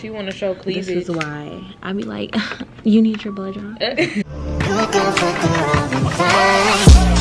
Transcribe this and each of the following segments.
She want to show cleavage. This is why I be like, you need your blood drawn.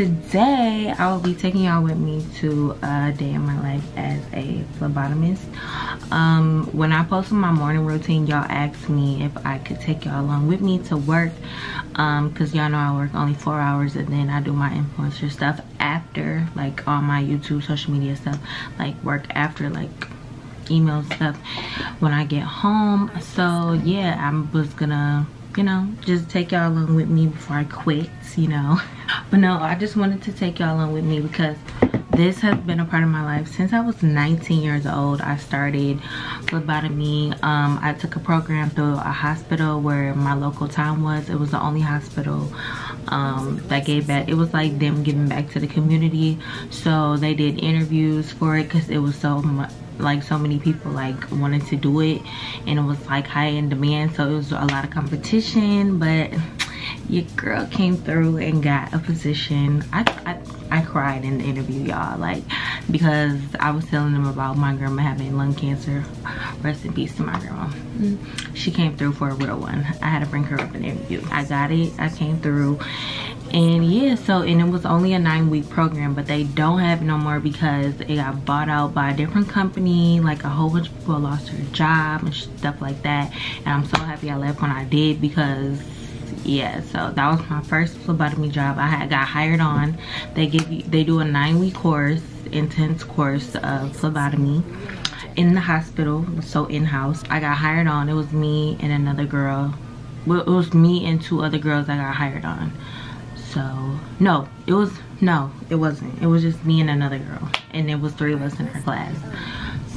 today i will be taking y'all with me to a day in my life as a phlebotomist. Um, when i posted my morning routine y'all asked me if i could take y'all along with me to work because um, y'all know i work only four hours and then i do my influencer stuff after like all my youtube social media stuff like work after like email stuff when i get home. So yeah i was gonna you know just take y'all along with me before i quit you know. But no i just wanted to take y'all along with me because this has been a part of my life since i was 19 years old. I started phlebotomy. Um, i took a program through a hospital where my local town was. It was the only hospital um, that gave back. It was like them giving back to the community. So they did interviews for it because it was so much like so many people like wanted to do it and it was like high in demand so it was a lot of competition but your girl came through and got a position. I, I, I cried in the interview y'all like because I was telling them about my grandma having lung cancer. Rest in peace to my grandma. She came through for a real one. I had to bring her up in the interview. I got it. I came through and yeah so and it was only a nine week program but they don't have no more because it got bought out by a different company like a whole bunch of people lost their job and stuff like that. And i'm so happy i left when i did because yeah so that was my first phlebotomy job i had got hired on. They give you they do a nine week course intense course of phlebotomy in the hospital so in-house. I got hired on. It was me and another girl. Well it was me and two other girls that got hired on so no it was no it wasn't. It was just me and another girl. And there was three of us in her class.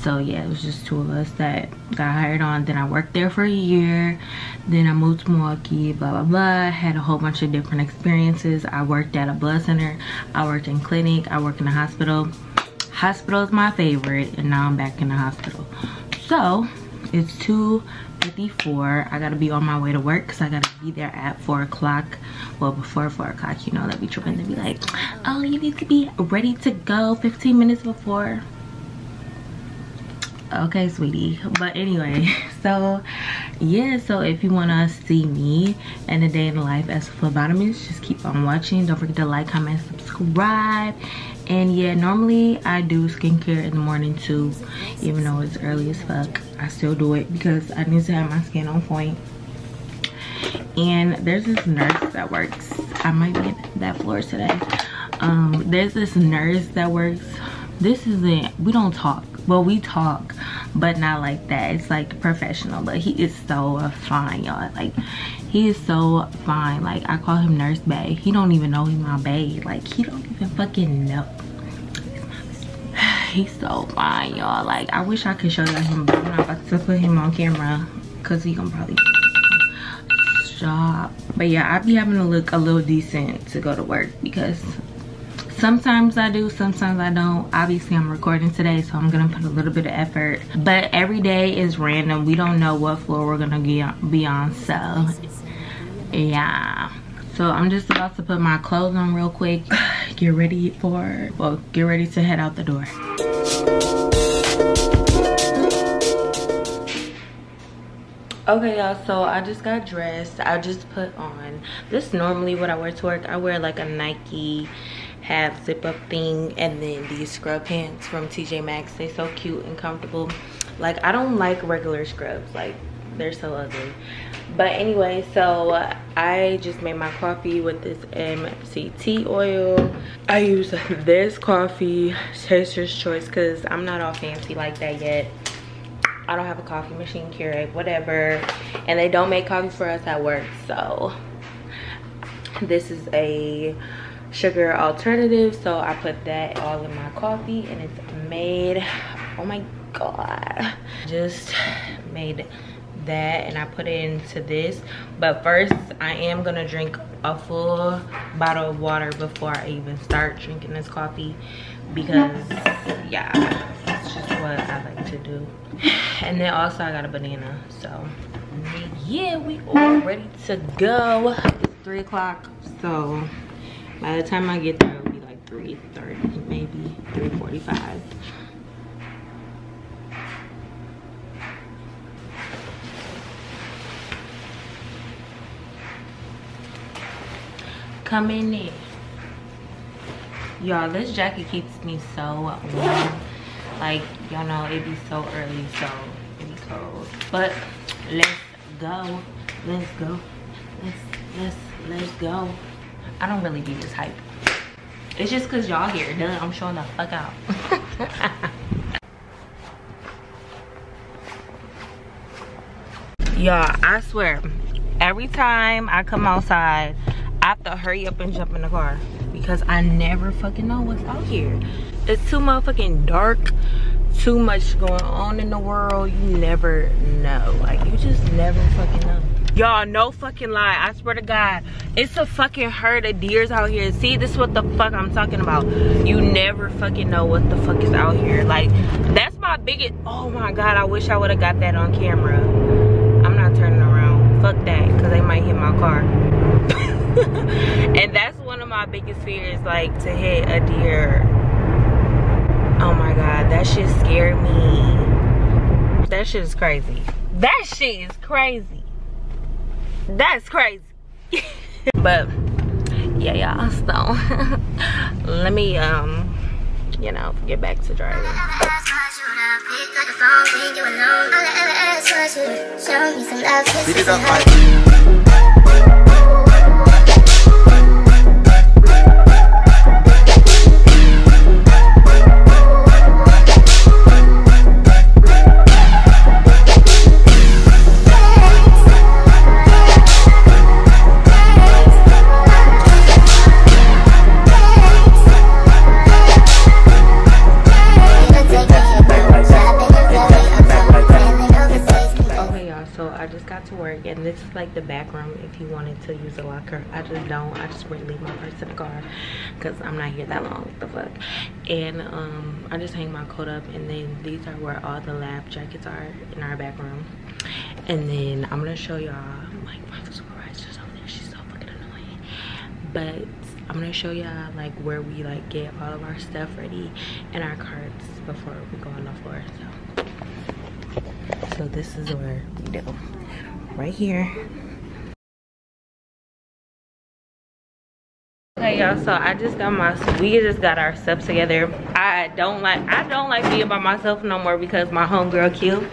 So yeah it was just two of us that got hired on. Then i worked there for a year. Then i moved to milwaukee blah blah blah. Had a whole bunch of different experiences. I worked at a blood center. I worked in clinic. I worked in a hospital. Hospital is my favorite and now i'm back in the hospital. So it's 2.54 i gotta be on my way to work because i gotta be there at four o'clock. Well before four o'clock you know that be tripping. To be like oh you need to be ready to go 15 minutes before. Okay sweetie. But anyway so yeah so if you want to see me and a day in the life as a phlebotomist just keep on watching. Don't forget to like comment subscribe. And yeah normally i do skincare in the morning too even though it's early as fuck i still do it because i need to have my skin on point. and there's this nurse that works. I might be in that floor today. Um there's this nurse that works. This isn't we don't talk. Well we talk but not like that. It's like professional but he is so fine y'all. Like he is so fine. Like i call him nurse bay. He don't even know he's my bay like he don't even fucking know he's so fine y'all. Like i wish i could show y'all him but i'm not about to put him on camera because he gonna probably stop. But yeah i be having to look a little decent to go to work because sometimes i do sometimes i don't. Obviously i'm recording today so i'm gonna put a little bit of effort. But every day is random. We don't know what floor we're gonna be on so yeah so i'm just about to put my clothes on real quick. Get ready for well get ready to head out the door. Okay y'all so i just got dressed. I just put on this is normally what i wear to work i wear like a nike half zip up thing and then these scrub pants from tj maxx. They're so cute and comfortable. Like i don't like regular scrubs like they're so ugly but anyway so uh, i just made my coffee with this mct oil i use this coffee taster's choice because i'm not all fancy like that yet I don't have a coffee machine, Keurig, whatever. And they don't make coffee for us at work. So this is a sugar alternative. So I put that all in my coffee and it's made, oh my God. Just made that and I put it into this. But first I am gonna drink a full bottle of water before I even start drinking this coffee because yeah, it's just what I like to do and then also i got a banana so yeah we all ready to go it's three o'clock so by the time i get there it'll be like 3:30, maybe 3:45. Coming in. Y'all this jacket keeps me so warm. Like y'all know it be so early so it be cold. But let's go. Let's go. Let's let's let's go. I don't really be this hype. It's just because y'all here. Duh i'm showing the fuck out. Y'all i swear every time i come outside i have to hurry up and jump in the car because i never fucking know what's out here. It's too motherfucking dark too much going on in the world. You never know. Like you just never fucking know. Y'all no fucking lie. I swear to god it's a fucking herd of deers out here. See this is what the fuck i'm talking about. You never fucking know what the fuck is out here. Like that's my biggest oh my god i wish i would have got that on camera. I'm not turning around. Fuck that because they might hit my car and that's one of my biggest fears like to hit a deer Oh my god, that shit scared me. That shit is crazy. That shit is crazy. That's crazy. but yeah, y'all. So let me um, you know, get back to driving. Like the back room if you wanted to use a locker. I just don't. I just really leave my purse in the car because i'm not here that long. The fuck? And um i just hang my coat up and then these are where all the lab jackets are in our back room. And then i'm gonna show y'all like my supervisor's over there. She's so fucking annoying. But i'm gonna show y'all like where we like get all of our stuff ready in our carts before we go on the floor so. So this is where we do right here. Okay y'all so i just got my we just got our stuff together. I don't like i don't like being by myself no more because my homegirl killed.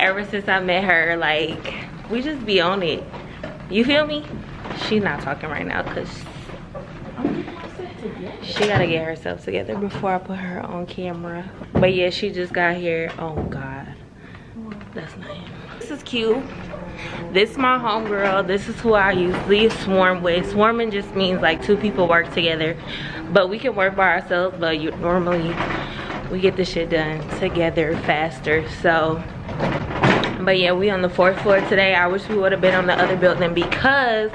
Ever since i met her like we just be on it. You feel me? She's not talking right now because she gotta get herself together before i put her on camera. But yeah she just got here. Oh god. That's not him. This is cute this is my homegirl. This is who i usually swarm with. Swarming just means like two people work together. But we can work by ourselves but you normally we get the shit done together faster so. But yeah we on the fourth floor today. I wish we would have been on the other building because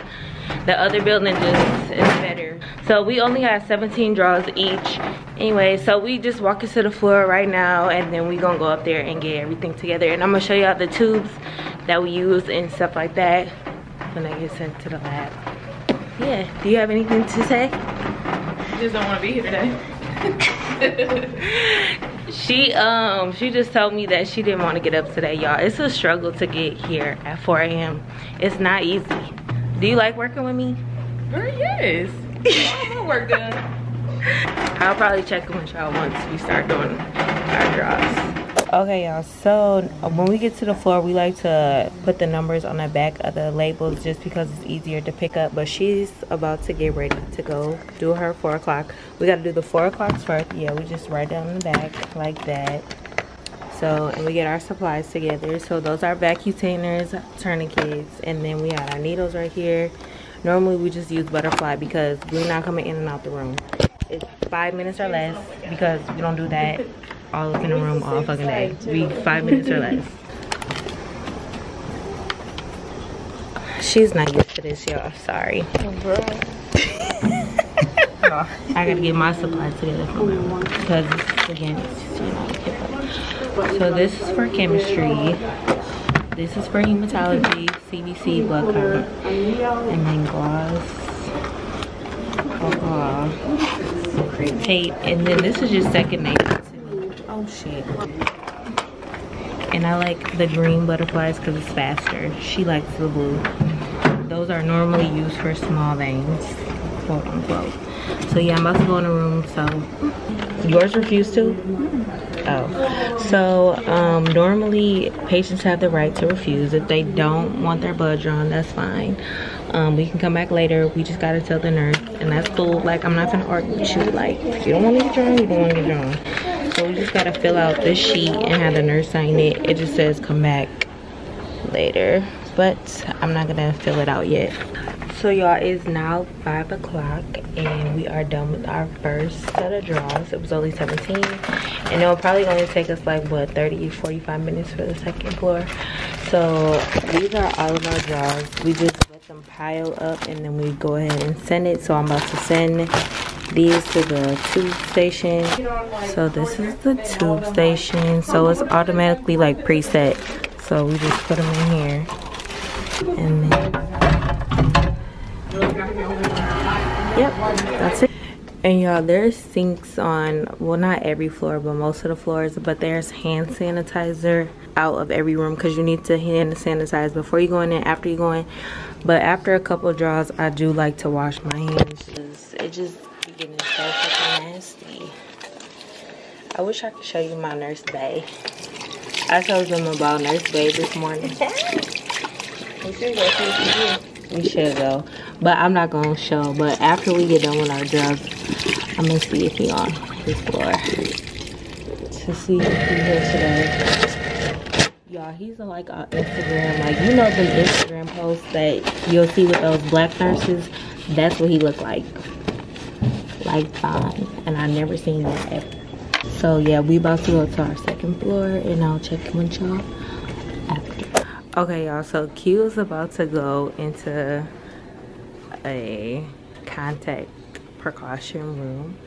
the other building just is better. So we only have 17 draws each anyway so we just walking to the floor right now and then we gonna go up there and get everything together. And i'm gonna show y'all the tubes that we use and stuff like that when I get sent to the lab. Yeah, do you have anything to say? I just don't want to be here today. she um she just told me that she didn't want to get up today y'all. It's a struggle to get here at 4 a.m it's not easy. Do you like working with me? Girl, yes. My work done i'll probably check with y'all once we start doing our drops. Okay y'all. So when we get to the floor we like to put the numbers on the back of the labels just because it's easier to pick up but she's about to get ready to go do her four o'clock. We got to do the four o'clocks first yeah we just write down the back like that. So and we get our supplies together. So those are Vacutainers tourniquets and then we have our needles right here. Normally we just use butterfly because we're not coming in and out the room five minutes or less because we don't do that all up in the room all fucking day. We five minutes or less. She's not used to this y'all. Sorry. I gotta get my supplies together for my because again, you So this is for chemistry. This is for hematology, CBC, blood count, and then gloss, tape, and then this is just second nature to me. Oh shit. And I like the green butterflies because it's faster. She likes the blue. Those are normally used for small veins, quote unquote. So yeah, I'm about to go in the room. So yours refused to? Oh. So um, normally patients have the right to refuse. If they don't want their blood drawn, that's fine. Um, we can come back later. We just gotta tell the nurse, and that's cool. Like I'm not gonna argue with you. Like if you don't want to get drawn, you don't want to get drawn. So we just gotta fill out this sheet and have the nurse sign it. It just says come back later, but I'm not gonna fill it out yet so y'all it's now five o'clock and we are done with our first set of draws it was only 17 and it'll probably only take us like what 30 45 minutes for the second floor so these are all of our draws we just them pile up and then we go ahead and send it so i'm about to send these to the tube station so this is the tube station so it's automatically like preset so we just put them in here and then Yep, that's it. And y'all, there's sinks on, well, not every floor, but most of the floors. But there's hand sanitizer out of every room because you need to hand sanitize before you go in and after you go in. But after a couple draws, I do like to wash my hands. It just be getting so fucking nasty. I wish I could show you my nurse bay. I told them about nurse bay this morning. we should go but i'm not gonna show but after we get done with our drugs i'm gonna see if he on his floor to see if he's here today y'all he's like on instagram like you know the instagram posts that you'll see with those black nurses that's what he looked like like fine and i never seen that ever so yeah we about to go to our second floor and i'll check in with y'all after okay y'all so q is about to go into a contact precaution room.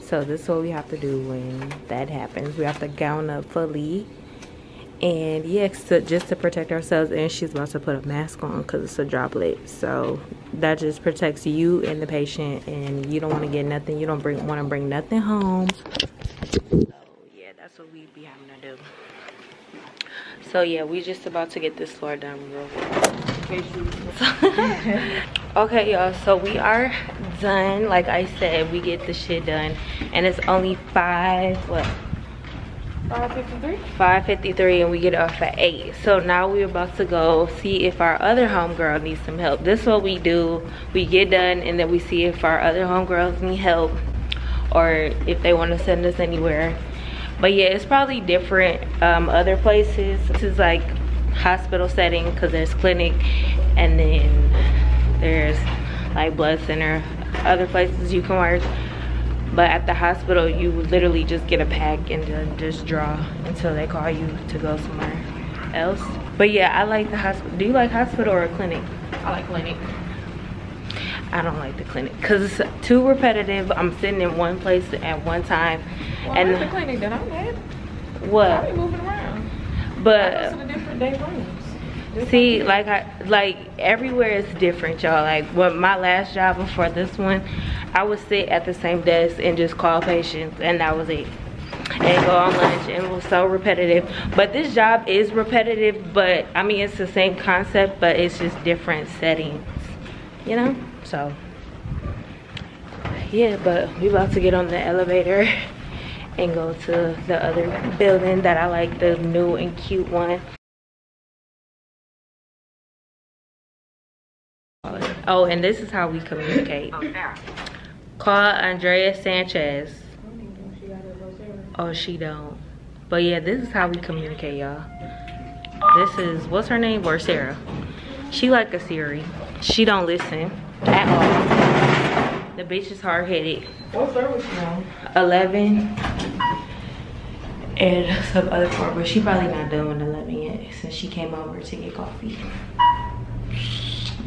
So this is what we have to do when that happens. We have to gown up fully. And yeah, so just to protect ourselves. And she's about to put a mask on because it's a droplet. So that just protects you and the patient. And you don't want to get nothing. You don't bring want to bring nothing home. So yeah, that's what we be having to do. So yeah, we just about to get this floor done real okay y'all so we are done like i said we get the shit done and it's only five what 553 553 and we get off at 8 so now we're about to go see if our other homegirl needs some help. This is what we do. We get done and then we see if our other homegirls need help or if they want to send us anywhere. But yeah it's probably different um, other places. This is like hospital setting because there's clinic and then there's like blood center other places you can work but at the hospital you literally just get a pack and then just draw until they call you to go somewhere else but yeah i like the hospital do you like hospital or clinic i like clinic I don't like the clinic because it's too repetitive. I'm sitting in one place at one time. Well, and the clinic that I'm at. What? I be moving around. But different day rooms. See, like I like everywhere is different, y'all. Like when my last job before this one, I would sit at the same desk and just call patients, and that was it. and go on lunch and it was so repetitive but this job is repetitive but i mean it's the same concept but it's just different settings you know so yeah but we about to get on the elevator and go to the other building that i like the new and cute one oh and this is how we communicate oh, call andrea sanchez Oh, she don't. But yeah, this is how we communicate, y'all. This is, what's her name? Vocera. She like a Siri. She don't listen at all. The bitch is hard-headed. What service you on? 11 and some other part, but she probably not done with 11 yet since she came over to get coffee.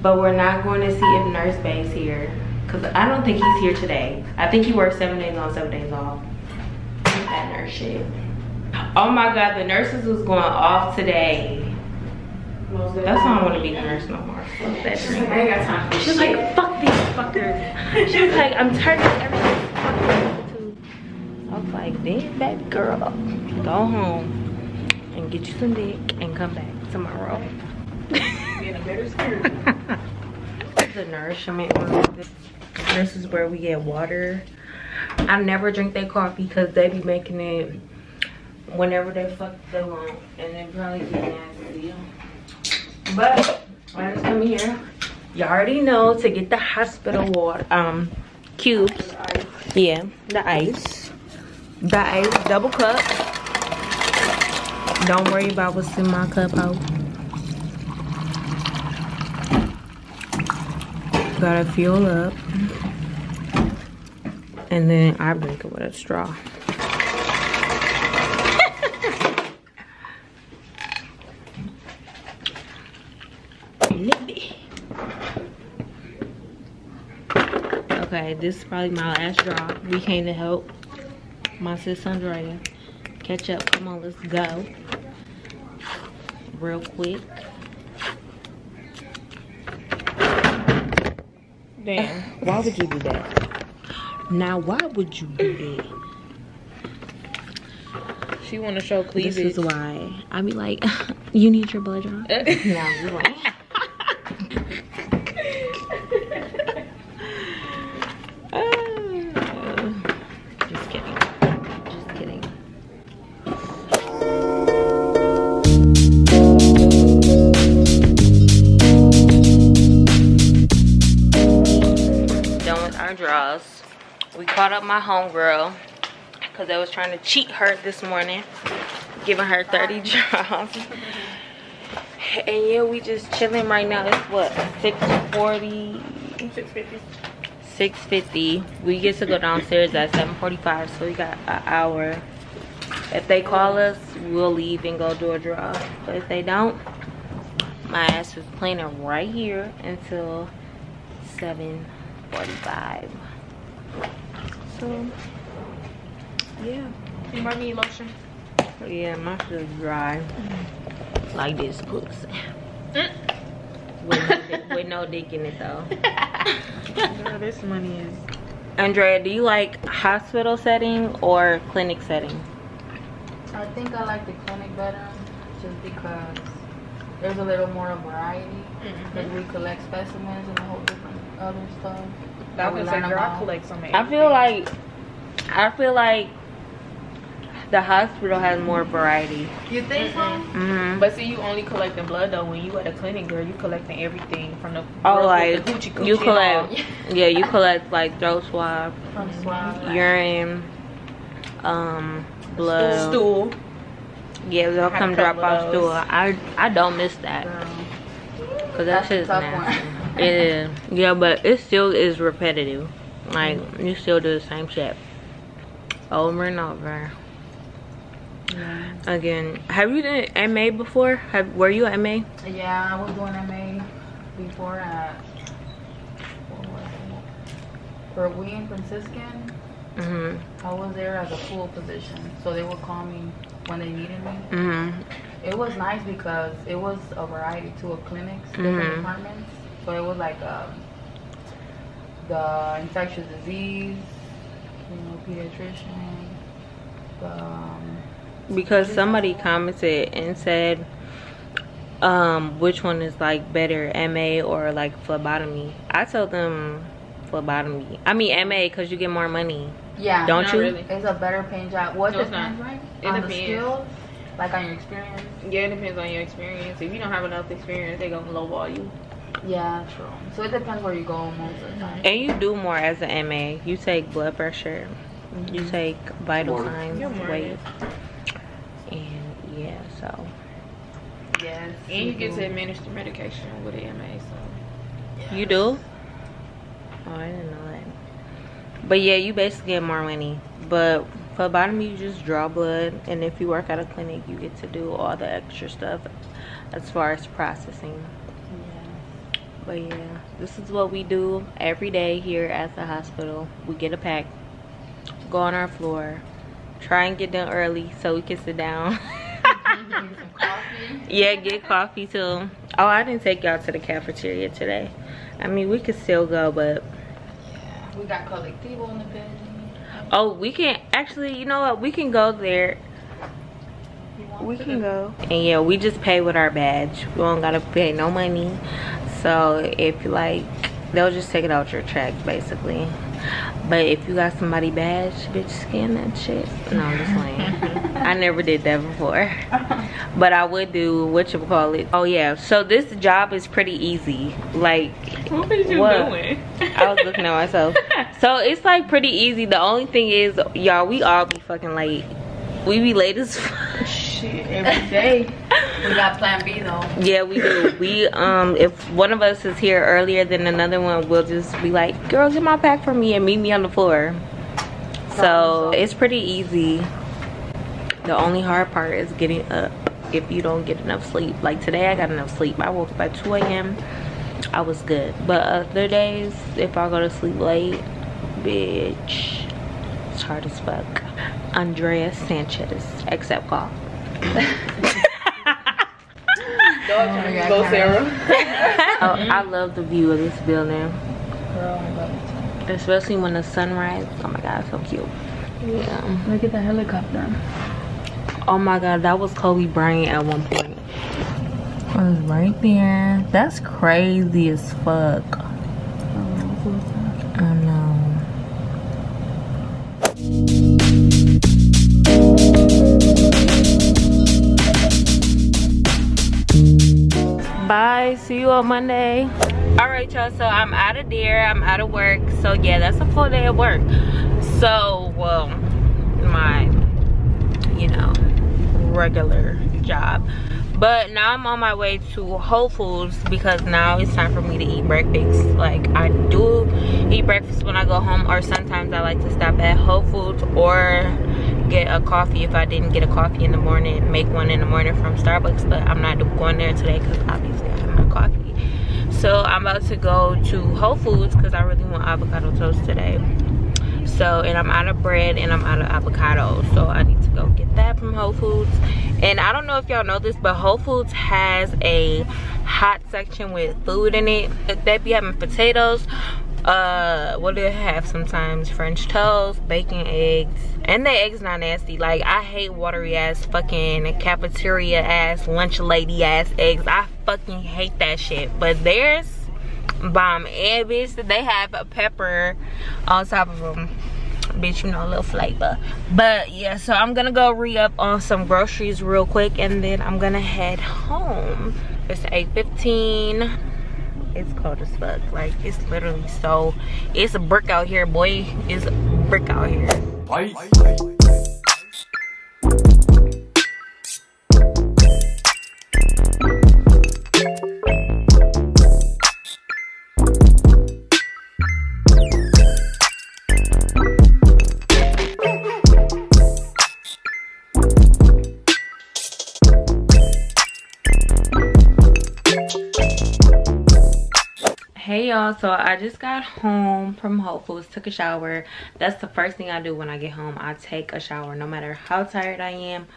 But we're not going to see if Nurse Bay's here because I don't think he's here today. I think he works seven days on, seven days off that nurse shit. Oh my god, the nurses was going off today. That's why I don't want to be a nurse no more. Fuck that She's like, I ain't got time for She's shit. like, fuck these fuckers. She was like, I'm tired of everything. I was like, damn, baby girl, go home and get you some dick and come back tomorrow. The nourishment room. This is where we get water. I never drink their coffee because they be making it whenever they fuck they want and they probably get nasty. But I just come here. You already know to get the hospital water um cubes. Yeah, the ice. The ice double cup. Don't worry about what's in my cup out. Gotta fuel up. And then I drink it with a straw. Okay, this is probably my last draw. We came to help my sis Andrea. Catch up. Come on, let's go. Real quick. Damn. Why would you do that? Now, why would you do that? She want to show cleavage. This is why. I be like, you need your blood draw? no, you won't. My homegirl because I was trying to cheat her this morning, giving her 30 draws. And yeah, we just chilling right now. It's what, 640? 650. 650 we get to go downstairs at 7:45, so we got an hour if they call us we'll leave and go do a draw but if they don't my ass is planning right here until 7:45. So yeah You might need lotion. yeah my shit is dry like this pussy mm. with, no dick, with no dick in it though Girl, this money is. Andrea, do you like hospital setting or clinic setting? I think I like the clinic better just because there's a little more variety. Mm-hmm. Because we collect specimens and a whole different other stuff. I that was like, girl, I about. collect some. I feel like I feel like the hospital has more variety. You think so? Mm-hmm. But see, you only collecting blood though. When you at a clinic, girl, you collecting everything from the Oh, girls like with the coochie coochie you collect, yeah, you collect like throat swab, From swab. urine, um, blood. stool. Yeah, they'll Had come drop couple off stool. I I don't miss that because that That's a shit's nasty. Is. Yeah, but it still is repetitive. Like you still do the same shit over and over. Again, have you done MA before? Have were you MA? Yeah, I was doing MA before at what was it? for Wheaton Franciscan. Mhm. I was there as a full position, so they would call me when they needed me. Mhm. It was nice because it was a variety too of clinics, different Mhm. departments. So it was like um, the infectious disease, you know, pediatrician, um, because somebody commented and said um which one is like better ma or like phlebotomy i told them phlebotomy i mean ma because you get more money yeah don't you really. it's a better paying job what No, it's depends not. right It on the skills like on your experience Yeah, it depends on your experience. If you don't have enough experience, they're gonna lowball you. Yeah. True so it depends where you go most of the time. And you do more as an ma you take blood pressure you mm-hmm. take vital More. signs You're weight and yeah so. Yes And you get do. to administer medication with an MA, so. You do? Oh i didn't know that. But yeah you basically get more money. But phlebotomy you just draw blood and if you work at a clinic you get to do all the extra stuff as far as processing. yeah. But yeah this is what we do every day here at the hospital. We get a pack go on our floor try and get done early so we can sit down. Yeah get coffee? too. Oh i didn't take y'all to the cafeteria today. I mean we could still go but Yeah. We got Colectivo in the building. oh we can actually you know what? We can go there. We can go. And yeah we just pay with our badge. We don't gotta pay no money so if you like they'll just take it out your check basically but if you got somebody badge bitch scan that shit no i'm just playing i never did that before but i would do what you call it oh yeah so this job is pretty easy like what you What? doing? I was looking at myself. So it's like pretty easy. The only thing is, y'all, we all be fucking late. We be late as fuck. Every day. we got Plan B though. Yeah, we do. We um, if one of us is here earlier than another one, we'll just be like, "Girl, get my pack for me and meet me on the floor." So it's pretty easy. The only hard part is getting up if you don't get enough sleep. Like today, I got enough sleep. I woke up at 2 a.m. I was good. But other days, if I go to sleep late, bitch, it's hard as fuck. Andrea Sanchez, except call. Vocera. I, I love the view of this building, Girl, I love it. especially when the sunrise. Oh my god, so cute. Yeah. Look at the helicopter. Oh my god, that was Kobe Bryant at one point. was right there. That's crazy as fuck. Bye. See you on Monday. All right, y'all. So I'm out of there. I'm out of work. So yeah, that's a full day of work. So well, my you know regular job. But now I'm on my way to Whole Foods because now it's time for me to eat breakfast. Like I do eat breakfast when I go home or sometimes I like to stop at Whole Foods or get a coffee if I didn't get a coffee in the morning. Make one in the morning from Starbucks but I'm not going there today because obviously I have my coffee. So I'm about to go to Whole Foods because I really want avocado toast today. So, and I'm out of bread and I'm out of avocado. So I need to go get that from Whole Foods. And I don't know if y'all know this, but Whole Foods has a hot section with food in it. They be having potatoes. Uh, what do they have sometimes? French toast, bacon, eggs. And the eggs not nasty. Like, I hate watery ass fucking cafeteria ass, lunch lady ass eggs. I fucking hate that shit. But theirs bomb bitch they have a pepper on top of them bitch you know a little flavor but yeah so i'm gonna go re-up on some groceries real quick and then i'm gonna head home it's 8:15. It's cold as fuck. Like it's literally so it's a brick out here boy. It's a brick out here. Fight. Hey so I just got home from Whole Foods, took a shower. That's the first thing I do when I get home. I take a shower no matter how tired I am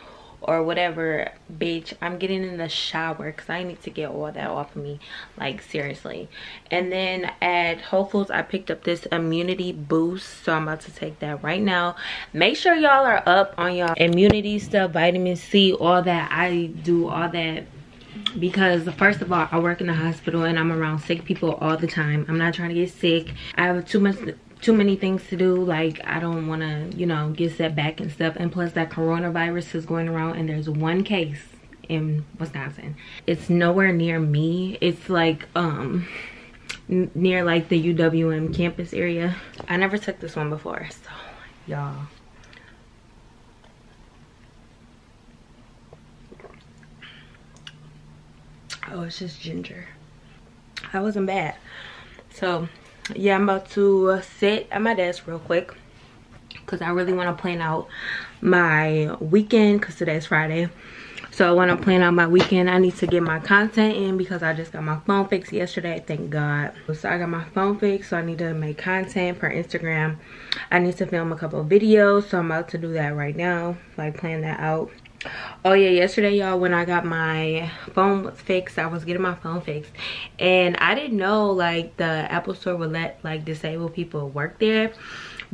or whatever bitch i'm getting in the shower because i need to get all that off of me like seriously and then at whole foods i picked up this immunity boost so i'm about to take that right now make sure y'all are up on y'all immunity stuff vitamin c all that i do all that because first of all i work in the hospital and i'm around sick people all the time. I'm not trying to get sick. I have too much too many things to do. Like i don't want to you know get set back and stuff. And plus that coronavirus is going around and there's one case in wisconsin. It's nowhere near me. It's like um near like the uwm campus area. I never took this one before so y'all oh it's just ginger. That wasn't bad. So yeah i'm about to uh, sit at my desk real quick because i really want to plan out my weekend because today's friday. So i want to plan out my weekend. I need to get my content in because i just got my phone fixed yesterday thank god. So i got my phone fixed so i need to make content for instagram. I need to film a couple videos so i'm about to do that right now like plan that out oh yeah yesterday y'all when i got my phone fixed i was getting my phone fixed. And i didn't know like the apple store would let like disabled people work there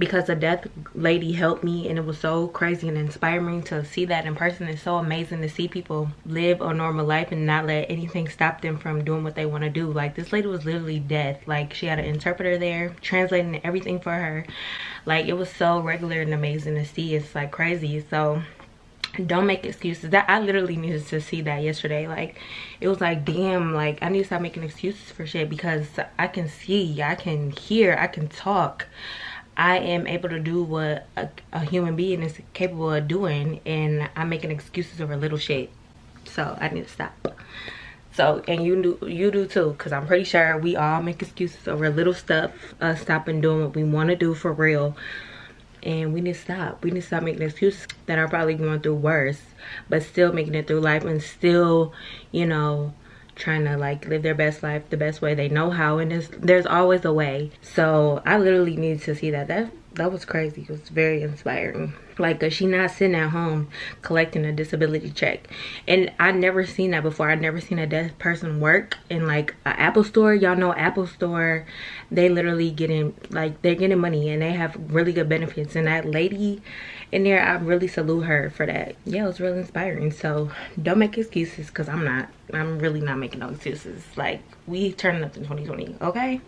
because a deaf lady helped me and it was so crazy and inspiring to see that in person. It's so amazing to see people live a normal life and not let anything stop them from doing what they want to do. Like this lady was literally deaf like she had an interpreter there translating everything for her. Like it was so regular and amazing to see. It's like crazy. So don't make excuses. That i literally needed to see that yesterday. Like it was like damn like i need to stop making excuses for shit because i can see i can hear i can talk. I am able to do what a, a human being is capable of doing and i'm making excuses over little shit. So i need to stop. So and you do you do too because i'm pretty sure we all make excuses over little stuff uh stopping doing what we want to do for real and we need to stop. We need to stop making excuses that are probably going through worse but still making it through life and still you know trying to like live their best life the best way they know how. And there's there's always a way. So i literally need to see that. That that was crazy. It was very inspiring. Like she not sitting at home collecting a disability check. And i never seen that before. I never seen a deaf person work in like an apple store. Y'all know apple store they literally getting like they're getting money and they have really good benefits. And that lady in there i really salute her for that. Yeah it was really inspiring. So don't make excuses because i'm not i'm really not making no excuses. Like we turning up in 2020 okay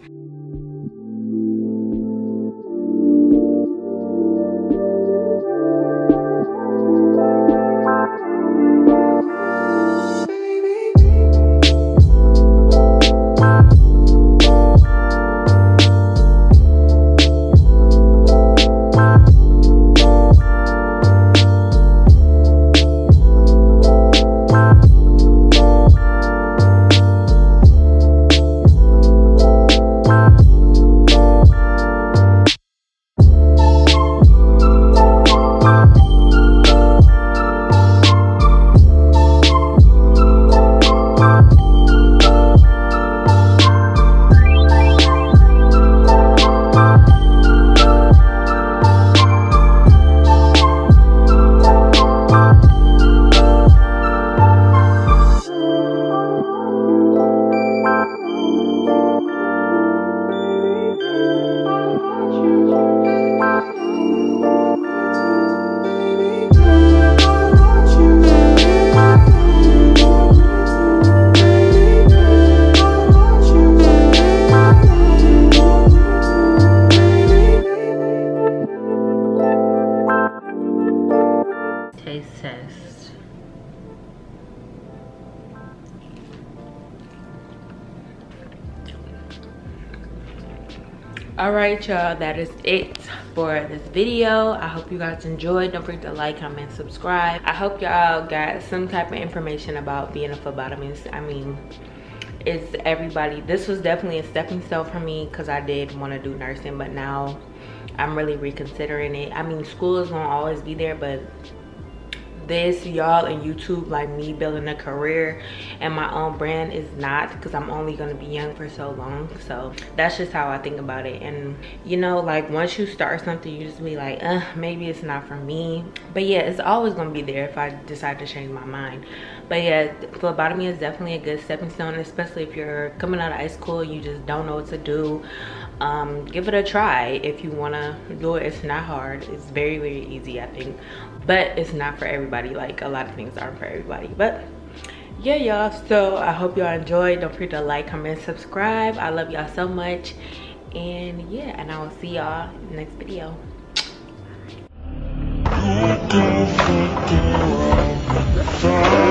right y'all. That is it for this video. I hope you guys enjoyed. Don't forget to like comment subscribe. I hope y'all got some type of information about being a phlebotomist. I mean it's everybody. This was definitely a stepping stone for me because i did want to do nursing but now i'm really reconsidering it. I mean school is gonna always be there but this y'all and youtube like me building a career and my own brand is not because i'm only going to be young for so long. So that's just how i think about it. And you know like once you start something you just be like uh maybe it's not for me. But yeah it's always going to be there if i decide to change my mind. But yeah phlebotomy is definitely a good stepping stone especially if you're coming out of high school you just don't know what to do. Um, give it a try if you want to do it. It's not hard. It's very very easy i think but it's not for everybody. Like a lot of things aren't for everybody. But yeah y'all. So i hope y'all enjoyed. Don't forget to like comment subscribe. I love y'all so much. And yeah and i will see y'all next video. Bye.